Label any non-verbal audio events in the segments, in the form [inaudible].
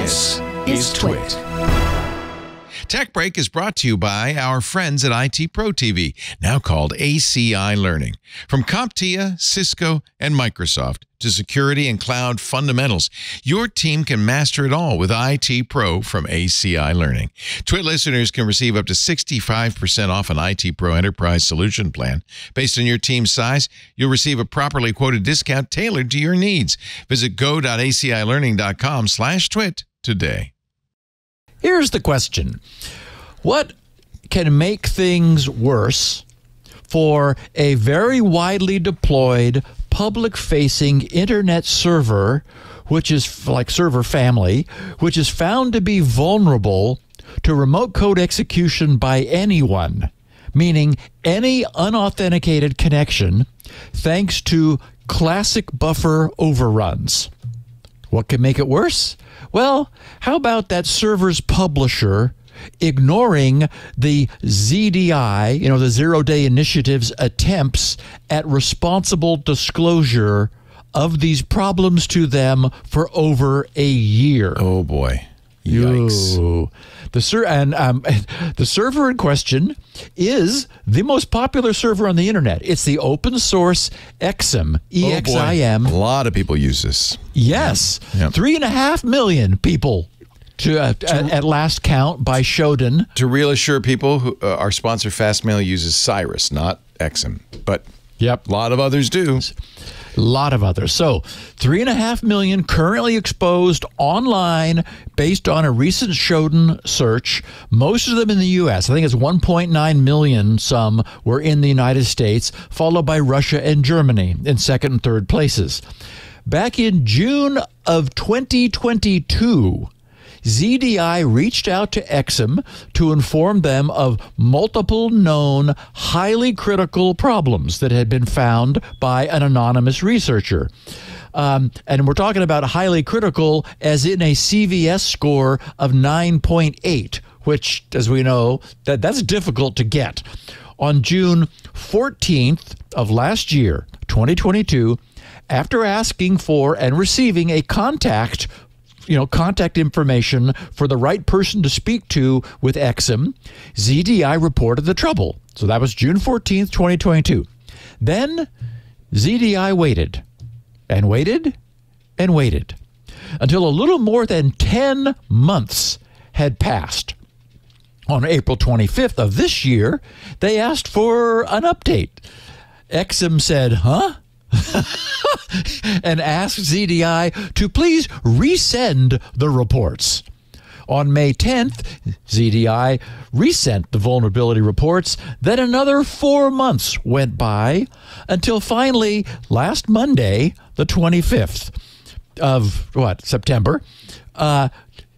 This is Twit. Tech Break is brought to you by our friends at IT Pro TV, now called ACI Learning. From CompTIA, Cisco, and Microsoft to security and cloud fundamentals, your team can master it all with IT Pro from ACI Learning. Twit listeners can receive up to 65% off an IT Pro Enterprise Solution Plan. Based on your team's size, you'll receive a properly quoted discount tailored to your needs. Visit go.acilearning.com slash twit today. Here's the question What can make things worse for a very widely deployed public facing internet server, which is like server family, which is found to be vulnerable to remote code execution by anyone, meaning any unauthenticated connection, thanks to classic buffer overruns? What can make it worse? Well, how about that server's publisher ignoring the ZDI, you know, the Zero Day Initiative's attempts at responsible disclosure of these problems to them for over a year? Oh, boy. Yikes. Ooh. The ser- and um, [laughs] the server in question is the most popular server on the internet. It's the open source Exim, Exim. A lot of people use this. Yes, three and a half million people to, uh, at, at last count by Shodan. To reassure people, who, uh, our sponsor Fastmail uses Cyrus, not Exim, but Yep. a lot of others do. A lot of others. So, three and a half million currently exposed online based on a recent Shodan search. Most of them in the U.S. I think it's 1.9 million. Some were in the United States, followed by Russia and Germany in second and third places. Back in June of 2022, ZDI reached out to Exim to inform them of multiple known highly critical problems that had been found by an anonymous researcher. Um, and we're talking about highly critical as in a CVSS score of 9.8, which, as we know, that, that's difficult to get. On June 14th of last year, 2022, after asking for and receiving a contact you know, contact information for the right person to speak to with Exim, ZDI reported the trouble. So that was June 14th, 2022. Then ZDI waited and waited and waited until a little more than 10 months had passed. On April 25th of this year, they asked for an update. Exim said, Huh? [laughs] and asked ZDI to please resend the reports. On May 10th, ZDI resent the vulnerability reports. Then another four months went by until finally last Monday, the 25th of what, September, uh,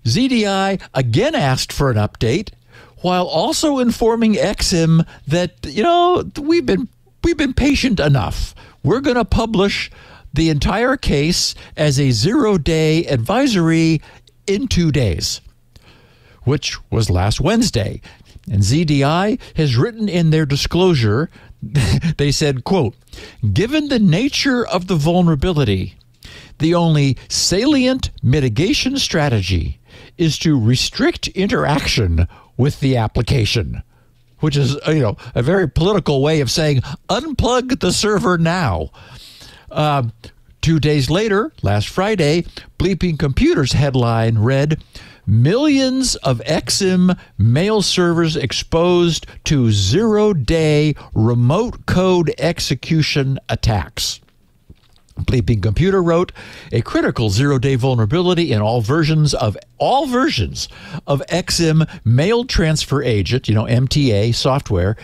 ZDI again asked for an update while also informing Exim that, you know, we've been we've been patient enough. We're going to publish the entire case as a zero day advisory in two days, which was last Wednesday. And ZDI has written in their disclosure, [laughs] they said, quote, given the nature of the vulnerability, the only salient mitigation strategy is to restrict interaction with the application which is you know a very political way of saying unplug the server now. Uh, two days later, last Friday, Bleeping Computers headline read. Millions of Exim mail servers exposed to zero day remote code execution attacks. Bleeping Computer wrote a critical zero day vulnerability in all versions of all versions of Exim mail transfer agent, you know, MTA software,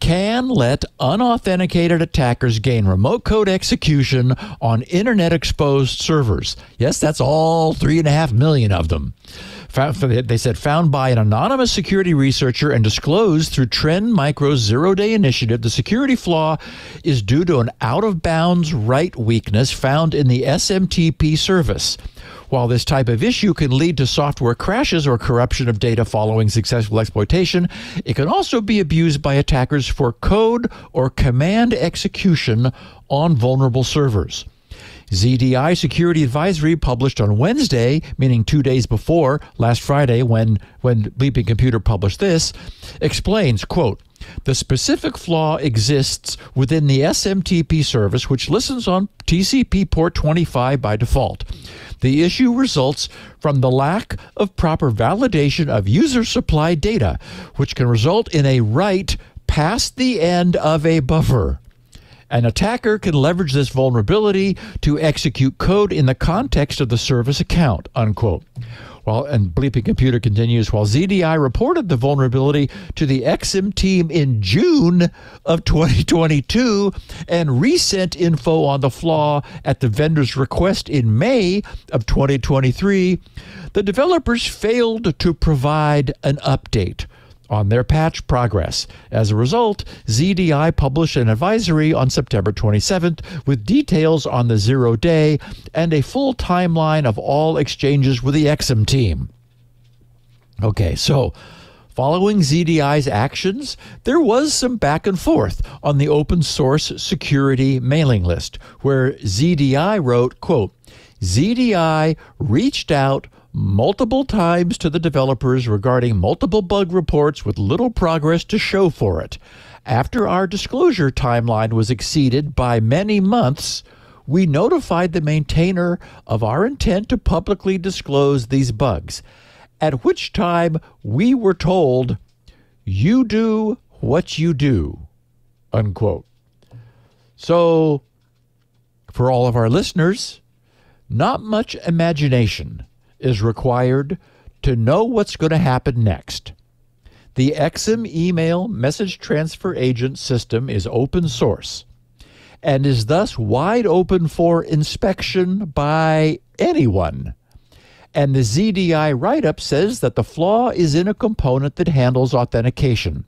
can let unauthenticated attackers gain remote code execution on internet exposed servers. Yes, that's all three and a half million of them. Found, they said found by an anonymous security researcher and disclosed through Trend Micro's zero day initiative, the security flaw is due to an out of bounds write weakness found in the SMTP service. While this type of issue can lead to software crashes or corruption of data following successful exploitation, it can also be abused by attackers for code or command execution on vulnerable servers. ZDI Security Advisory published on Wednesday, meaning two days before last Friday when, when Bleeping Computer published this, explains, quote, the specific flaw exists within the SMTP service, which listens on TCP port 25 by default. The issue results from the lack of proper validation of user supplied data, which can result in a write past the end of a buffer. An attacker can leverage this vulnerability to execute code in the context of the service account, unquote. While and Bleeping Computer continues, while ZDI reported the vulnerability to the Exim team in June of 2022 and resent info on the flaw at the vendor's request in May of 2023, the developers failed to provide an update on their patch progress. As a result, ZDI published an advisory on September 27th with details on the zero day and a full timeline of all exchanges with the Exim team. Okay, so following ZDI's actions, there was some back and forth on the open source security mailing list where ZDI wrote, quote, ZDI reached out multiple times to the developers regarding multiple bug reports with little progress to show for it. After our disclosure timeline was exceeded by many months, we notified the maintainer of our intent to publicly disclose these bugs, at which time we were told, You do what you do. Unquote. So, for all of our listeners, not much imagination is required to know what's going to happen next. The Exim email message transfer agent system is open source and is thus wide open for inspection by anyone. And the ZDI write up says that the flaw is in a component that handles authentication.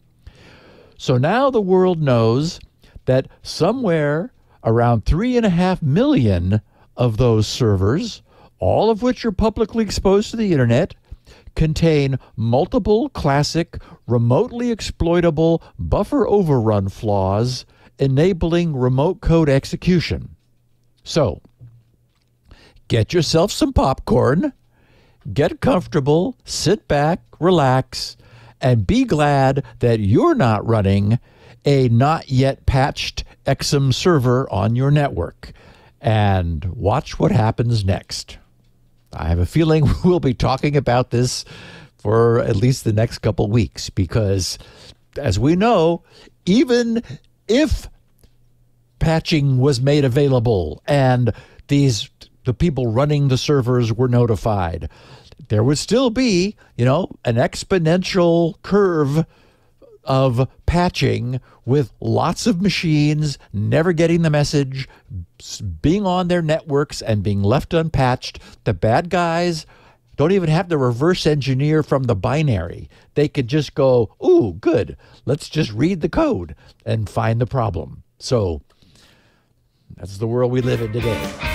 So now the world knows that somewhere around three and a half million of those servers all of which are publicly exposed to the internet, contain multiple classic, remotely exploitable buffer overrun flaws enabling remote code execution. So, get yourself some popcorn, get comfortable, sit back, relax, and be glad that you're not running a not yet patched Exim server on your network. And watch what happens next. I have a feeling [laughs] we'll be talking about this for at least the next couple weeks because, as we know, even if patching was made available and these the people running the servers were notified, there would still be, you know, an exponential curve of patching with lots of machines never getting the message, being on their networks and being left unpatched. The bad guys don't even have to reverse engineer from the binary. They could just go, ooh, good, let's just read the code and find the problem. So that's the world we live in today.